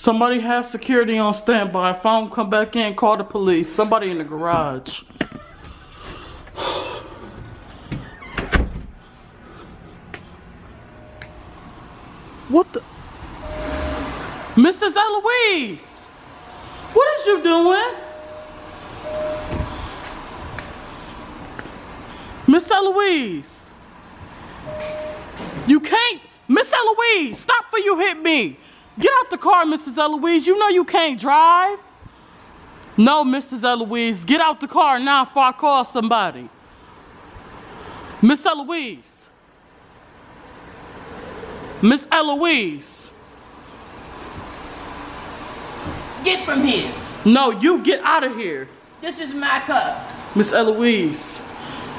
Somebody has security on standby. If I don't come back in, call the police. Somebody in the garage. What the? Mrs. Ellouise! What is you doing? Miss Ellouise! You can't! Miss Ellouise! Stop before you hit me! Get out the car, Mrs. Ellouise. You know you can't drive. No, Mrs. Ellouise. Get out the car now before I call somebody. Miss Ellouise. Miss Ellouise. Get from here. No, you get out of here. This is my car. Miss Ellouise.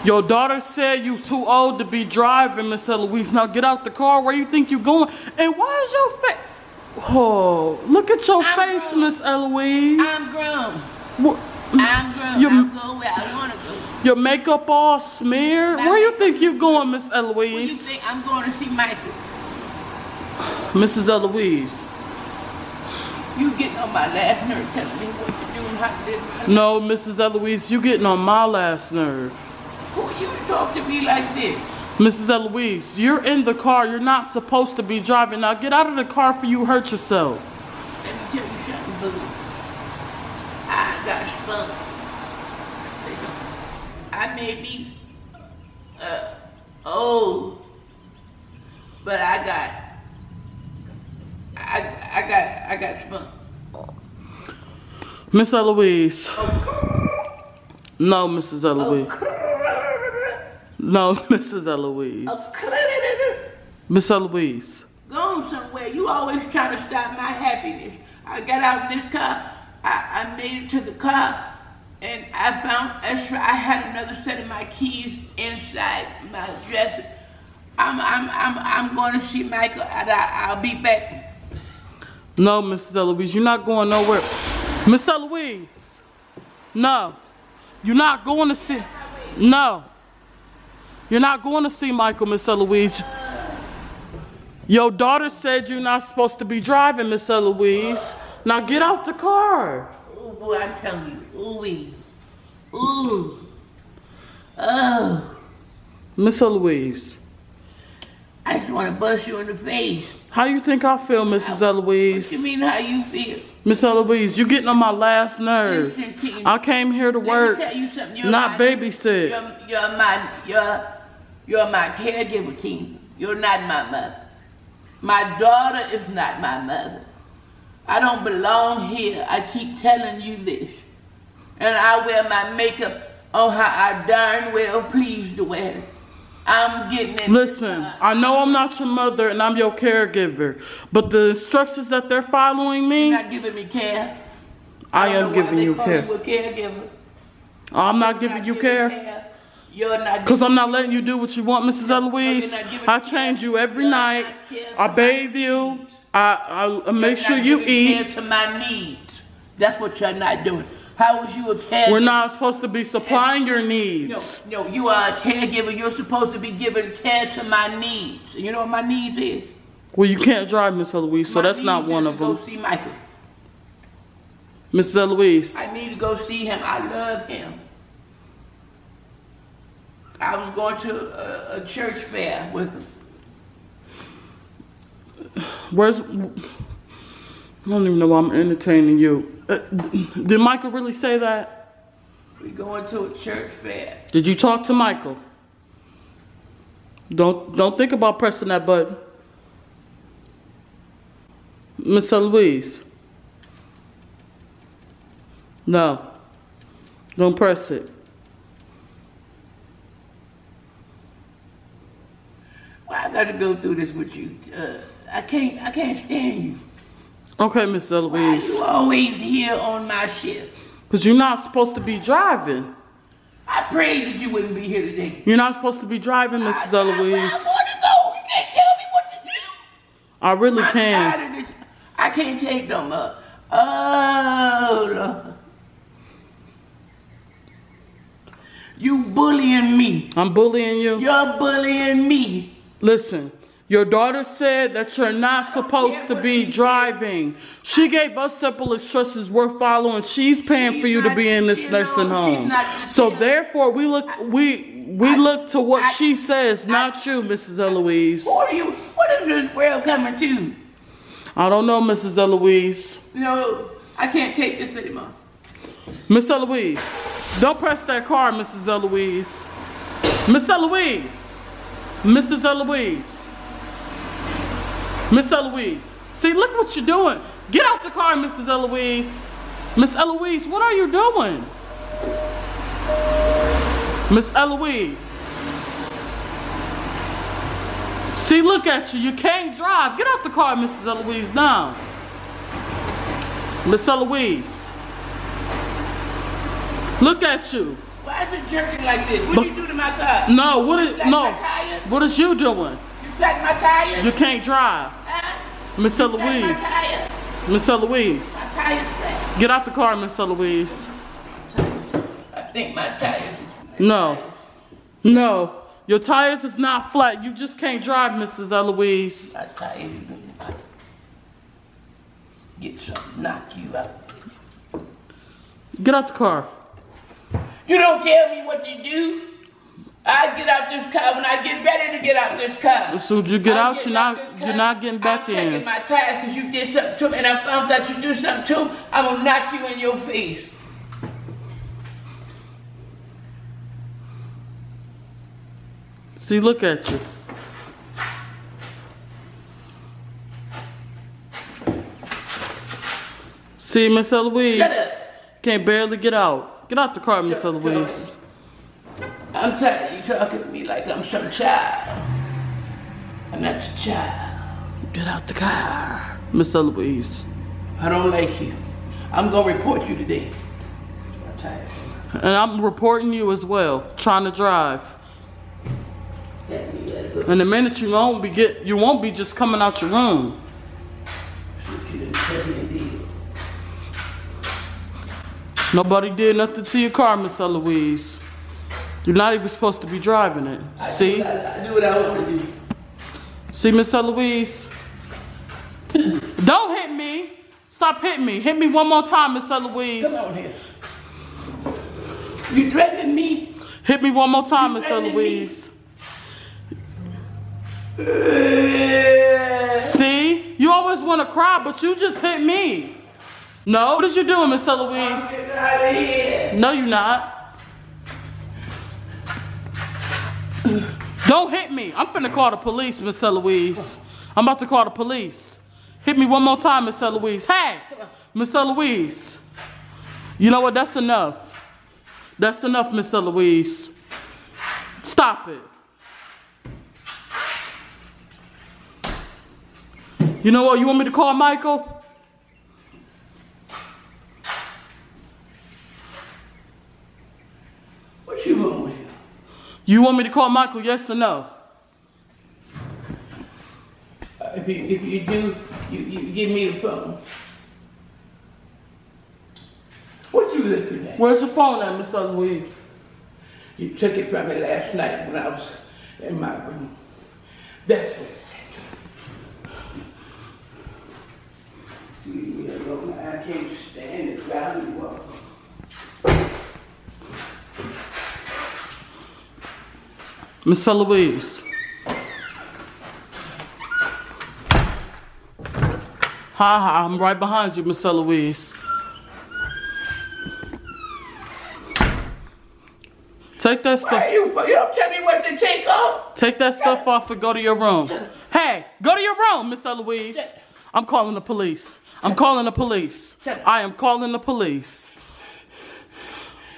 Your daughter said you too old to be driving, Miss Ellouise. Now get out the car. Where you think you're going? And why is your face? Oh, look at your I'm face. Miss Ellouise. I'm grown. What- I'm grown. You- I'm going where I want to go. Your makeup all smeared. My Where you think you're going, Miss Where you Ellouise? think I'm going to see Michael? Mrs. Ellouise. You getting on my last nerve telling me what to do and how to live my. No, Mrs. Ellouise, you getting on my last nerve. Who are you to talk to me like this? Mrs. Ellouise, you're in the car. You're not supposed to be driving. Now get out of the car for you hurt yourself. Let me you. I got spunk. I may be uh, old, but I got, I, I got, I got spunk. Miss Ellouise. No, Mrs. Oh, Ellouise. No, Mrs. Ellouise. Miss Ellouise. Going somewhere. You always trying to stop my happiness. I got out in this car. I, I made it to the car, and I found extra. I had another set of my keys inside my dresser. I'm I'm I'm I'm going to see Michael, and I, I'll be back. No, Mrs. Ellouise, you're not going nowhere. Miss Ellouise. No. You're not going to see. No. You're not going to see Michael, Miss Ellouise. Your daughter said you're not supposed to be driving, Miss Ellouise. Now get out the car. Oh boy, I'm telling you, ooh wee, ooh, oh. Miss Ellouise. I just want to bust you in the face. How you think I feel, Mrs. What Ellouise? you mean how you feel? Miss Ellouise, You're getting on my last nerve. Listen to me. I came here to Let work, me tell you something. You're not babysit. You're, you're my you're you're my caregiver team. You're not my mother. My daughter is not my mother. I don't belong here. I keep telling you this. And I wear my makeup on how I darn well please to wear it. I'm getting it. Listen, I know I'm not your mother and I'm your caregiver, but the instructions that they're following me. You're not giving me care. I don't am giving you care. You a caregiver. I'm not giving you giving care not because I'm not letting you do what you want, Mrs. Ellouise. I change you every night. I bathe you. I, I make sure you eat. to my needs. That's what you're not doing. How was you a caregiver? We're not supposed to be supplying your needs. no, you are a caregiver. You're supposed to be giving care to my needs. And you know what my needs is? Well, you can't drive, Miss Ellouise, so My that's not one of to Go them. see Michael. Mrs. Ellouise. I need to go see him. I love him. I was going to a, a church fair with him. Where's? I don't even know why I'm entertaining you. Uh, did Michael really say that? We going to a church fair. Did you talk to Michael? Don't don't think about pressing that button. Miss Louise. No. Don't press it. I got to go through this with you. Uh, I can't. I can't stand you. Okay, Miss Why Ellouise. you always here on my ship? Because you're not supposed to be driving. I prayed that you wouldn't be here today. You're not supposed to be driving, I, Mrs. I, I, Ellouise. want to go. You can't tell me what to do. I really I'm can. tired of this. I can't take no more. Oh, Lord. You bullying me. I'm bullying you. You're bullying me. Listen, Your daughter said that you're not supposed to be driving. She gave us simple instructions we're following. She's paying for you to be in this nursing home. So therefore, we look we we look to what she says, not you, Mrs. Ellouise. Who are you? What is this world coming to? I don't know, Mrs. Ellouise. No, I can't take this anymore. Miss Ellouise, don't press that car, Mrs. Ellouise. Miss Ellouise, Mrs. Ellouise, Miss Ellouise. See, look what you're doing. Get out the car, Mrs. Ellouise. Miss Ellouise, what are you doing? Miss Ellouise. See, look at you. You can't drive. Get out the car, Mrs. Ellouise, now. Miss Ellouise. Look at you. Why is it jerking like this? What But- did you do to my car? No, what is no? What is you doing? You flattened my tires? You can't drive, Huh? Miss Ellouise. Miss Ellouise, get out the car, Miss Ellouise. I think my tires. No, no, your tires is not flat. You just can't drive, Mrs. Ellouise. My tires. Get something, knock you out. Get out the car. You don't tell me what to do. I get out this car when I get ready to get out this car. As soon as you get I'm out, you're not you're not getting back I'm taking in. my tires because you did something to me, and I found out you do something to me. I'm gonna knock you in your face. See, look at you. See, Miss Ellouise, Shut up. can't barely get out. Get out the car, Miss Ellouise. I'm tired of you talking to me like I'm some child. I'm not your child. Get out the car, Miss Ellouise. I don't like you. I'm gonna report you today. I'm tired. And I'm reporting you as well, trying to drive. That you gotta go. And the minute you won't be get, you won't be just coming out your room. Nobody did nothing to your car, Miss Ellouise. You're not even supposed to be driving it. See, I, I do what I want to do. see, Miss Ellouise. Don't hit me. Stop hitting me. Hit me one more time, Miss Ellouise. Come on here. You threatening me? Hit me one more time, Miss threatening me? Ellouise. Uh. See, you always want to cry, but you just hit me. No, what is you doing, Miss Ellouise? No, you're not. Don't hit me. I'm finna call the police, Miss Ellouise. I'm about to call the police. Hit me one more time, Miss Ellouise. Hey, Miss Ellouise. You know what? That's enough. That's enough, Miss Ellouise. Stop it. You know what? You want me to call Michael? What you want with you? You want me to call Michael? Yes or no? Uh, if you if you do, you, you give me the phone. What you looking at? Where's your phone at, Miss Ellouise? You took it from me last night when I was in my room. That's what it's at. Leave me alone. I can't stand it. Drive me up. Miss Ellouise. Hi, hi, I'm right behind you, Miss Ellouise. Take that stuff. you, you don't tell me what to take off? Take that stuff off and go to your room. Hey, go to your room, Miss Ellouise. I'm calling the police. I'm calling the police. I am calling the police.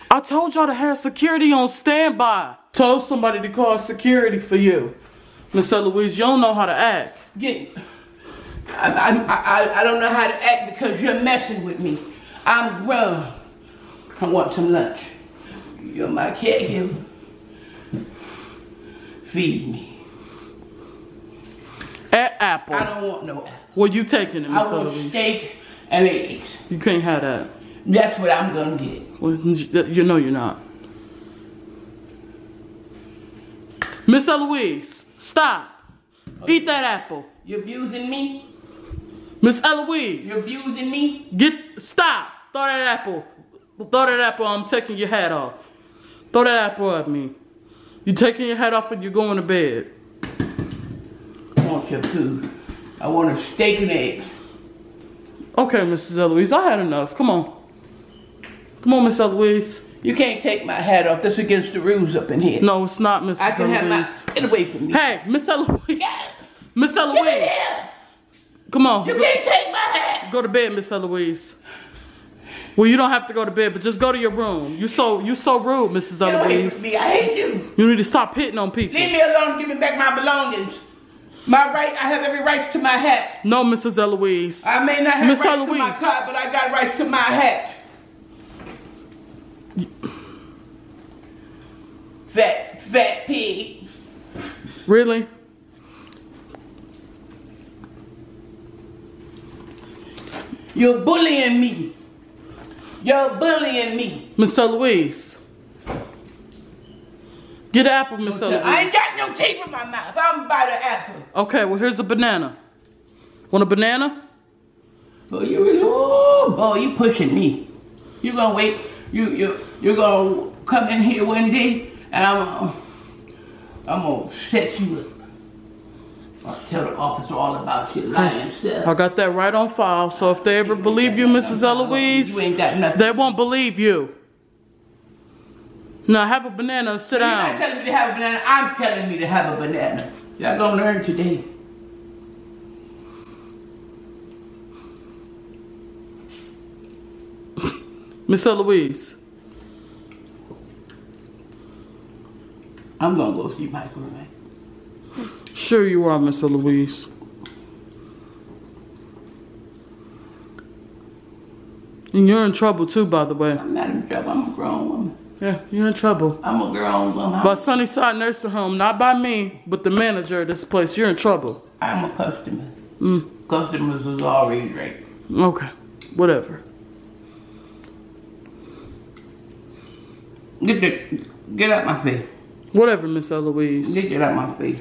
I told y'all to have security on standby. Told somebody to call security for you. Miss Ellouise, you don't know how to act. Get, I, I, I, I don't know how to act because you're messing with me. I'm grown. I want some lunch. You're my caregiver. Feed me. At Apple. I don't want no apple. Well, you taking it, Miss I want steak and eggs. You can't have that. That's what I'm gonna get. Well, you know you're not. Miss Ellouise, stop. Oh, Eat that apple. You abusing me? Miss Ellouise. You abusing me? Get stop. Throw that apple. Throw that apple. I'm taking your hat off. Throw that apple at me. You taking your hat off and you're going to bed. I want your food. I want a steak and eggs. Okay, Mrs. Ellouise, I had enough. Come on. Come on, Miss Ellouise. You can't take my hat off. That's against the rules up in here. No, it's not, Miss I can have my. Ellouise. Get away from me. Hey, Miss Ellouise. Yeah. Miss Get Ellouise. here. Come on. You can't take my hat. Go to bed, Miss Ellouise. Well, you don't have to go to bed, but just go to your room. You so you so rude, Mrs. Get away from Ellouise. me. I hate you. You need to stop hitting on people. Leave me alone. Give me back my belongings. My right. I have every right to my hat. No, Mrs. Ellouise. I may not have Miss rights to my Ellouise. car, but I got rights to my hat. Fat, fat pig. Really? You're bullying me. You're bullying me. Miss Louise. Get an apple, Miss Louise. I ain't got no teeth in my mouth. I'm by the apple. Okay, well here's a banana. Want a banana? Boy, you really, oh, boy, you pushing me. You gonna wait, you, you, you gonna come in here one day and I'm gonna, I'm gonna set you up. I'll tell the officer all about your lying hmm. I got that right on file, so if they ever believe you, Mrs. Ellouise, You ain't got nothing. they won't believe you. Now have a banana sit You're not telling me to have a banana. I'm telling me to have a banana. Y'all gonna learn today. Miss Ellouise. I'm gonna go see Michael tonight. Sure you are, Miss Ellouise. And you're in trouble too, by the way. I'm not in trouble. I'm a grown woman. Yeah, you're in trouble. I'm a grown woman. By Sunnyside Nursing Home, not by me, but the manager of this place. You're in trouble. I'm a customer. Mm, Customers is already right. okay, whatever. Get the, get out my face. Whatever, Miss Ellouise. Get that out my face.